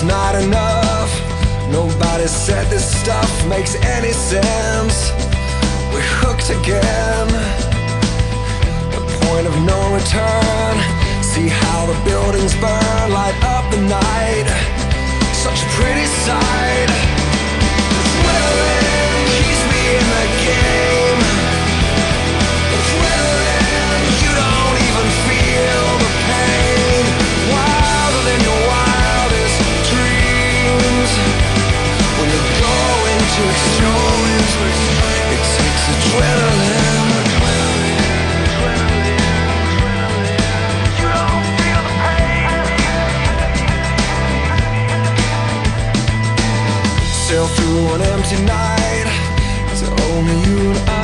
It's not enough. Nobody said this stuff makes any sense. We're hooked again. The point of no return. See how the buildings burn Light up the night. Such pretty sight. An empty night. It's only you and I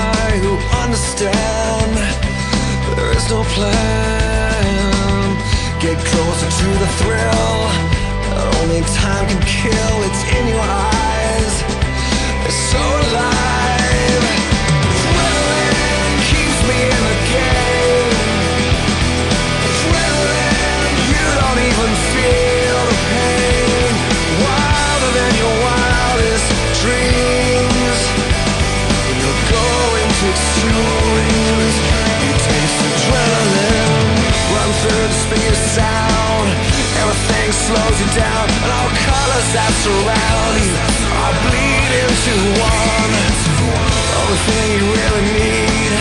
that surround you are bleed into one. Only thing you really need,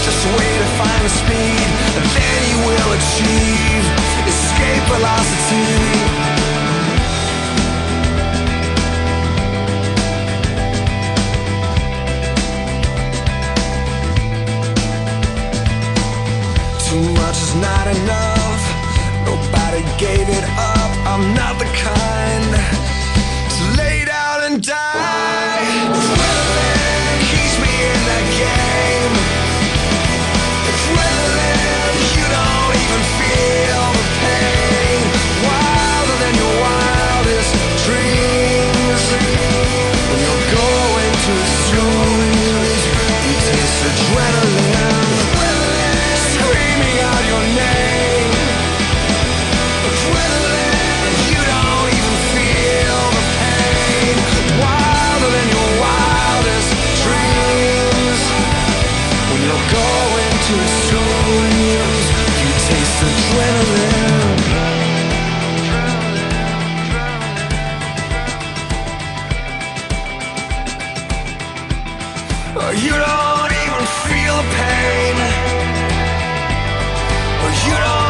just a way to find the speed, and then you will achieve escape velocity. Too much is not enough. Nobody gave it up. I'm not the kind You don't even feel the pain. You don't